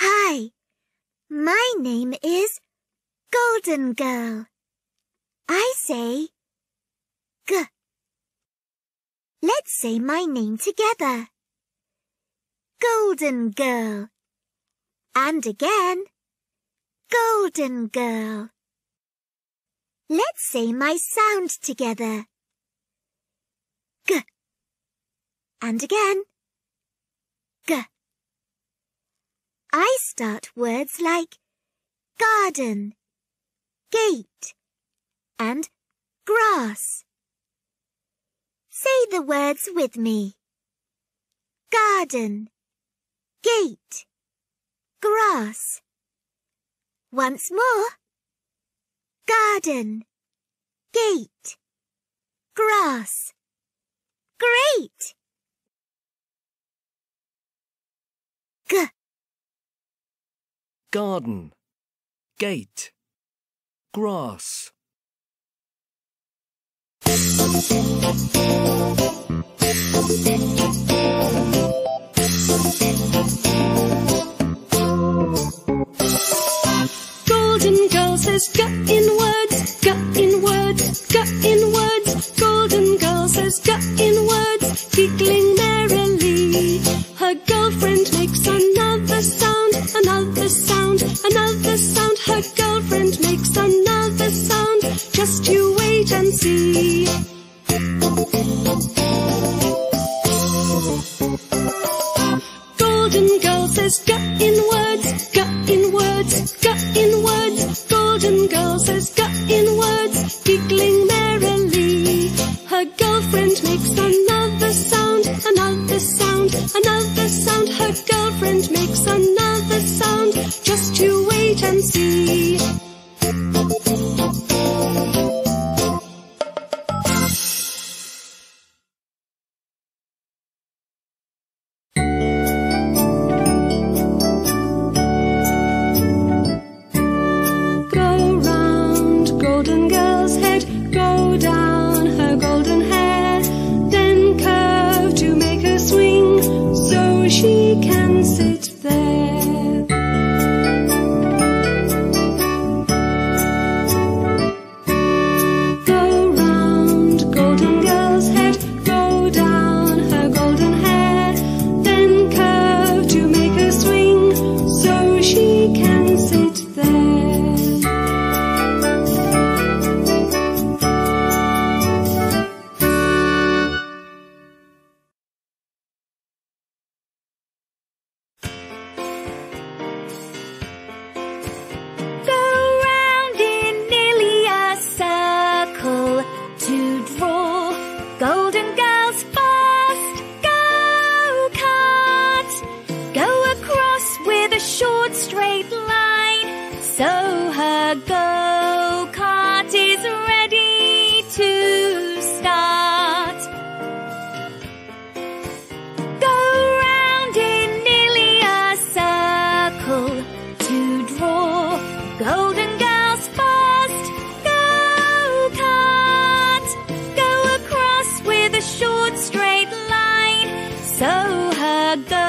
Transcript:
Hi, my name is Golden Girl. I say G. Let's say my name together. Golden Girl. And again. Golden Girl. Let's say my sound together. G. And again. G. I start words like garden, gate, and grass. Say the words with me. Garden, gate, grass. Once more. Garden, gate, grass. Great! G. garden, gate, grass. Golden girl says gut in words, gut in words, gut in words. Golden girl says gut in words, giggling merrily. Her girlfriend makes Golden girl says gut in words, gut in words, gut in words. Golden girl says gut in words, giggling merrily. Her girlfriend makes another sound, another sound, another sound. Her girlfriend makes another sound. Just you wait and see. Golden girl's head, go down her golden hair, then curve to make her swing so she can sit a short straight line so her go kart is ready to start. Go round in nearly a circle to draw Golden Girl's fast go kart. Go across with a short straight line so her go